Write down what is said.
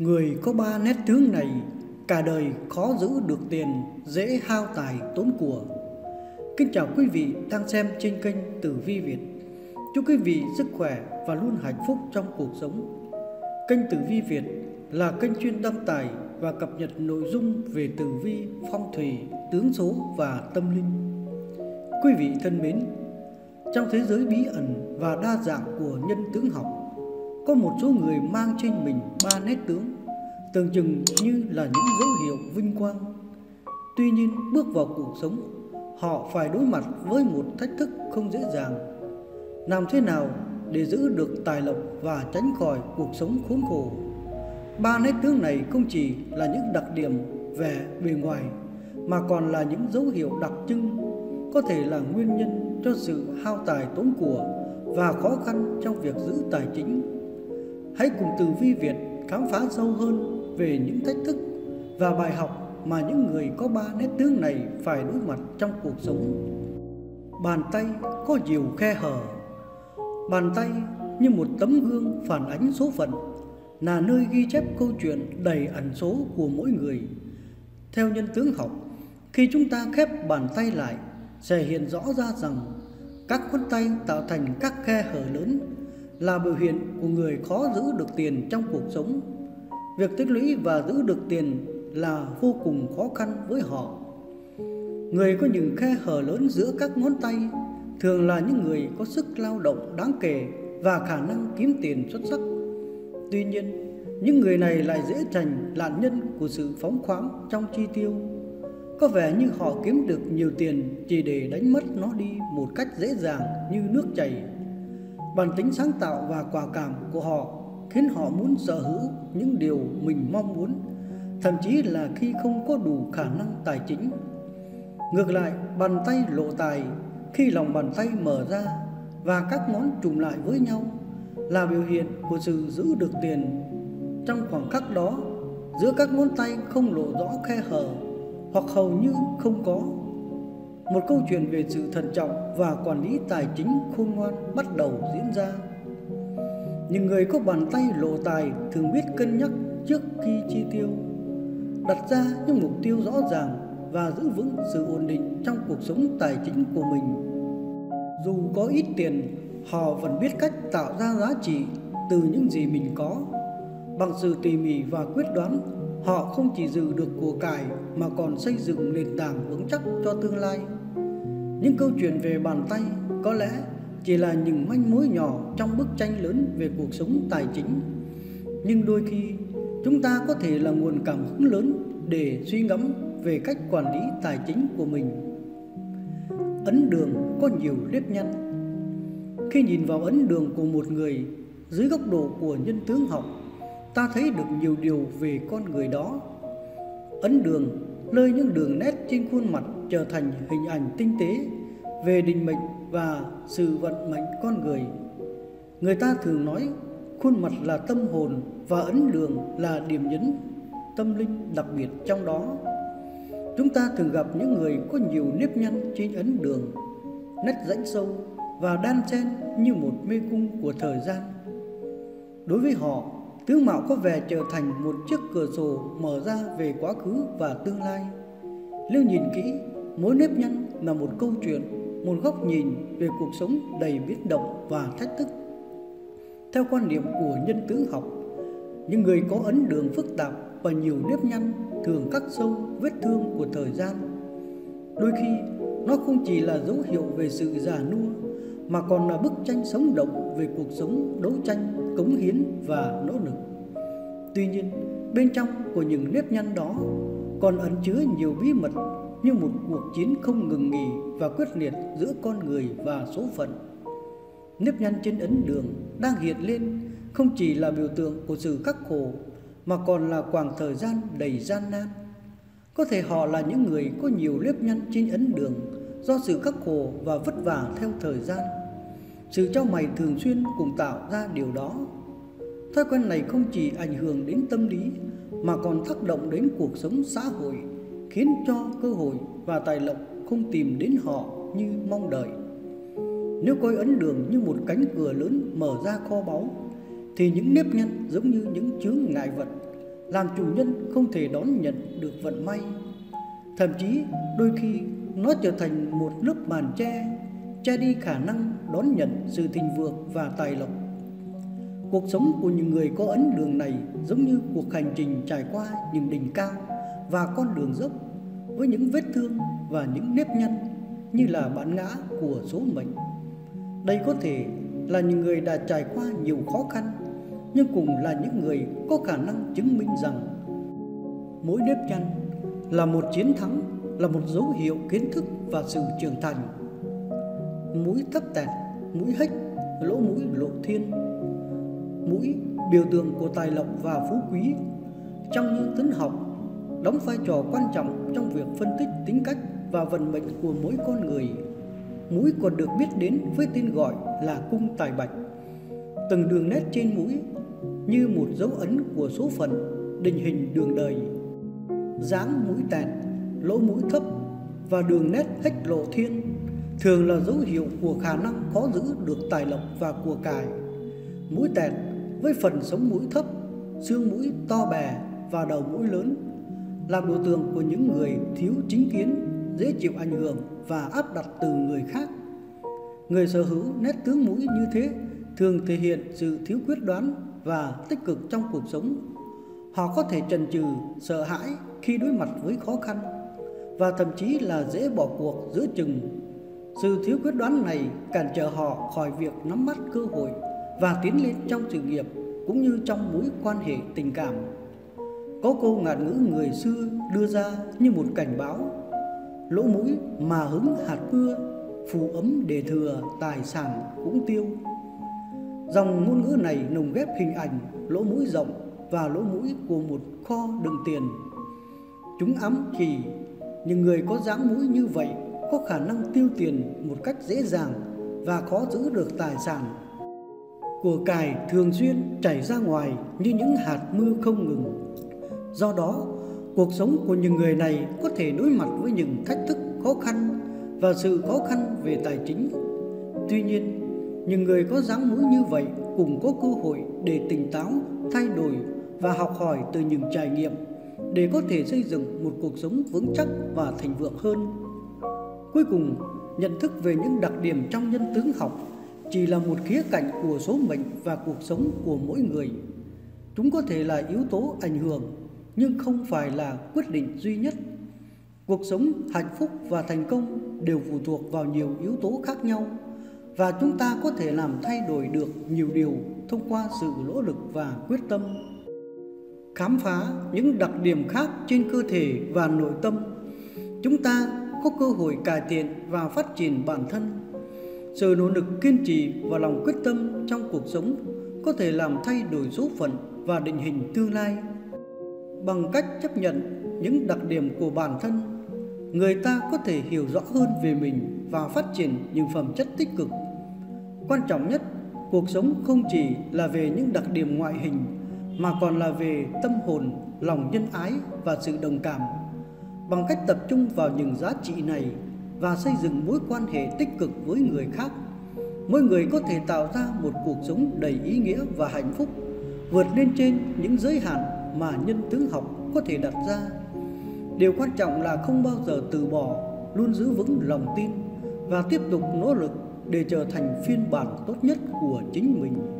Người có ba nét tướng này cả đời khó giữ được tiền, dễ hao tài tốn của. Kính chào quý vị đang xem trên kênh Tử Vi Việt. Chúc quý vị sức khỏe và luôn hạnh phúc trong cuộc sống. Kênh Tử Vi Việt là kênh chuyên đăng tải và cập nhật nội dung về tử vi, phong thủy, tướng số và tâm linh. Quý vị thân mến, trong thế giới bí ẩn và đa dạng của nhân tướng học, có một số người mang trên mình ba nét tướng tưởng chừng như là những dấu hiệu vinh quang. Tuy nhiên, bước vào cuộc sống, họ phải đối mặt với một thách thức không dễ dàng. Làm thế nào để giữ được tài lộc và tránh khỏi cuộc sống khốn khổ? Ba nét tướng này không chỉ là những đặc điểm về bề ngoài mà còn là những dấu hiệu đặc trưng có thể là nguyên nhân cho sự hao tài tốn của và khó khăn trong việc giữ tài chính. Hãy cùng Từ Vi Việt khám phá sâu hơn về những thách thức và bài học mà những người có ba nét tướng này phải đối mặt trong cuộc sống. Bàn tay có nhiều khe hở. Bàn tay như một tấm gương phản ánh số phận, là nơi ghi chép câu chuyện đầy ẩn số của mỗi người. Theo nhân tướng học, khi chúng ta khép bàn tay lại sẽ hiện rõ ra rằng các ngón tay tạo thành các khe hở lớn là biểu hiện của người khó giữ được tiền trong cuộc sống Việc tích lũy và giữ được tiền là vô cùng khó khăn với họ. Người có những khe hở lớn giữa các ngón tay thường là những người có sức lao động đáng kể và khả năng kiếm tiền xuất sắc. Tuy nhiên, những người này lại dễ thành nạn nhân của sự phóng khoáng trong chi tiêu. Có vẻ như họ kiếm được nhiều tiền chỉ để đánh mất nó đi một cách dễ dàng như nước chảy. Bản tính sáng tạo và quả cảm của họ khiến họ muốn sở hữu những điều mình mong muốn, thậm chí là khi không có đủ khả năng tài chính. Ngược lại, bàn tay lộ tài khi lòng bàn tay mở ra và các ngón trùng lại với nhau là biểu hiện của sự giữ được tiền. Trong khoảng khắc đó, giữa các ngón tay không lộ rõ khe hở hoặc hầu như không có. Một câu chuyện về sự thận trọng và quản lý tài chính khôn ngoan bắt đầu diễn ra. Những người có bàn tay lộ tài thường biết cân nhắc trước khi chi tiêu, đặt ra những mục tiêu rõ ràng và giữ vững sự ổn định trong cuộc sống tài chính của mình. Dù có ít tiền, họ vẫn biết cách tạo ra giá trị từ những gì mình có. Bằng sự tỉ mỉ và quyết đoán, họ không chỉ giữ được của cải mà còn xây dựng nền tảng vững chắc cho tương lai. Những câu chuyện về bàn tay có lẽ chỉ là những manh mối nhỏ trong bức tranh lớn về cuộc sống tài chính. Nhưng đôi khi, chúng ta có thể là nguồn cảm hứng lớn để suy ngẫm về cách quản lý tài chính của mình. Ấn đường có nhiều nếp nhăn. Khi nhìn vào ấn đường của một người dưới góc độ của nhân tướng học, ta thấy được nhiều điều về con người đó. Ấn đường, nơi những đường nét trên khuôn mặt trở thành hình ảnh tinh tế về định mệnh và sự vận mệnh con người. Người ta thường nói khuôn mặt là tâm hồn và ấn đường là điểm nhấn tâm linh đặc biệt trong đó. Chúng ta thường gặp những người có nhiều nếp nhăn trên ấn đường, nét rãnh sâu và đan xen như một mê cung của thời gian. Đối với họ, tướng mạo có vẻ trở thành một chiếc cửa sổ mở ra về quá khứ và tương lai. Nếu nhìn kỹ, mỗi nếp nhăn là một câu chuyện một góc nhìn về cuộc sống đầy biến động và thách thức. Theo quan niệm của nhân tướng học, những người có ấn đường phức tạp và nhiều nếp nhăn thường cắt sâu vết thương của thời gian. Đôi khi, nó không chỉ là dấu hiệu về sự già nua mà còn là bức tranh sống động về cuộc sống đấu tranh, cống hiến và nỗ lực. Tuy nhiên, bên trong của những nếp nhăn đó còn ẩn chứa nhiều bí mật như một cuộc chiến không ngừng nghỉ và quyết liệt giữa con người và số phận. Nếp nhăn trên ấn đường đang hiện lên không chỉ là biểu tượng của sự khắc khổ, mà còn là khoảng thời gian đầy gian nan. Có thể họ là những người có nhiều nếp nhăn trên ấn đường do sự khắc khổ và vất vả theo thời gian. Sự trao mày thường xuyên cùng tạo ra điều đó. Thói quen này không chỉ ảnh hưởng đến tâm lý mà còn tác động đến cuộc sống xã hội khiến cho cơ hội và tài lộc không tìm đến họ như mong đợi. Nếu coi ấn đường như một cánh cửa lớn mở ra kho báu, thì những nếp nhăn giống như những chướng ngại vật làm chủ nhân không thể đón nhận được vận may thậm chí đôi khi nó trở thành một lớp màn che che đi khả năng đón nhận sự thịnh vượng và tài lộc cuộc sống của những người có ấn đường này giống như cuộc hành trình trải qua những đỉnh cao và con đường dốc với những vết thương và những nếp nhăn như là bản ngã của số mệnh. Đây có thể là những người đã trải qua nhiều khó khăn, nhưng cũng là những người có khả năng chứng minh rằng mỗi nếp nhăn là một chiến thắng, là một dấu hiệu kiến thức và sự trưởng thành. Mũi thấp tẹt, mũi hếch, lỗ mũi lộ thiên mũi, biểu tượng của tài lộc và phú quý. Trong những tính học, đóng vai trò quan trọng trong việc phân tích tính cách và vận mệnh của mỗi con người. Mũi còn được biết đến với tên gọi là cung tài bạch. Từng đường nét trên mũi như một dấu ấn của số phận, định hình đường đời. Dáng mũi tẹt, lỗ mũi thấp và đường nét hách lộ thiên thường là dấu hiệu của khả năng có giữ được tài lộc và của cải mũi tẹt với phần sống mũi thấp, xương mũi to bè và đầu mũi lớn, là biểu tượng của những người thiếu chính kiến, dễ chịu ảnh hưởng và áp đặt từ người khác. Người sở hữu nét tướng mũi như thế thường thể hiện sự thiếu quyết đoán và tích cực trong cuộc sống. Họ có thể chần chừ, sợ hãi khi đối mặt với khó khăn và thậm chí là dễ bỏ cuộc giữa chừng. Sự thiếu quyết đoán này cản trở họ khỏi việc nắm bắt cơ hội và tiến lên trong sự nghiệp cũng như trong mối quan hệ tình cảm. Có câu ngạn ngữ người xưa đưa ra như một cảnh báo, lỗ mũi mà hứng hạt mưa, phù ấm để thừa tài sản cũng tiêu. Dòng ngôn ngữ này nồng ghép hình ảnh lỗ mũi rộng và lỗ mũi của một kho đựng tiền. Chúng ám chỉ, những người có dáng mũi như vậy có khả năng tiêu tiền một cách dễ dàng và khó giữ được tài sản của cải thường xuyên chảy ra ngoài như những hạt mưa không ngừng. Do đó, cuộc sống của những người này có thể đối mặt với những thách thức khó khăn và sự khó khăn về tài chính. Tuy nhiên, những người có dáng mũi như vậy cũng có cơ hội để tỉnh táo, thay đổi và học hỏi từ những trải nghiệm để có thể xây dựng một cuộc sống vững chắc và thành vượng hơn. Cuối cùng, nhận thức về những đặc điểm trong nhân tướng học chỉ là một khía cạnh của số mệnh và cuộc sống của mỗi người. Chúng có thể là yếu tố ảnh hưởng, nhưng không phải là quyết định duy nhất. Cuộc sống hạnh phúc và thành công đều phụ thuộc vào nhiều yếu tố khác nhau, và chúng ta có thể làm thay đổi được nhiều điều thông qua sự nỗ lực và quyết tâm. Khám phá những đặc điểm khác trên cơ thể và nội tâm. Chúng ta có cơ hội cải thiện và phát triển bản thân sự nỗ lực kiên trì và lòng quyết tâm trong cuộc sống có thể làm thay đổi số phận và định hình tương lai. Bằng cách chấp nhận những đặc điểm của bản thân, người ta có thể hiểu rõ hơn về mình và phát triển những phẩm chất tích cực. Quan trọng nhất, cuộc sống không chỉ là về những đặc điểm ngoại hình, mà còn là về tâm hồn, lòng nhân ái và sự đồng cảm. Bằng cách tập trung vào những giá trị này và xây dựng mối quan hệ tích cực với người khác. Mỗi người có thể tạo ra một cuộc sống đầy ý nghĩa và hạnh phúc, vượt lên trên những giới hạn mà nhân tướng học có thể đặt ra. Điều quan trọng là không bao giờ từ bỏ, luôn giữ vững lòng tin và tiếp tục nỗ lực để trở thành phiên bản tốt nhất của chính mình.